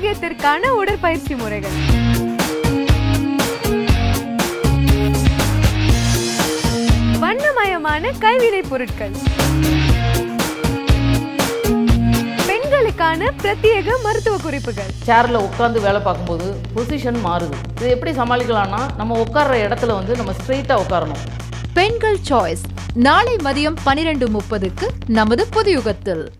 ஆரோக்கியத்திற்கான உடற்பயிற்சி முறைகள். வண்ணமயமான கைவினை பொருட்கள். பெண்களுக்கான பிரத்யேக மருத்துவ குறிப்புகள். சேரில் உட்காந்து வேலை பார்க்கும்போது பொசிஷன் மாறுது. இது எப்படி சமாளிக்கலாம்னா நம்ம உட்கார்ற இடத்துல வந்து நம்ம ஸ்ட்ரெயிட்டாக உட்காரணும். பெண்கள் சாய்ஸ் நாளை மதியம் பனிரெண்டு முப்பதுக்கு நமது புதியுகத்தில்.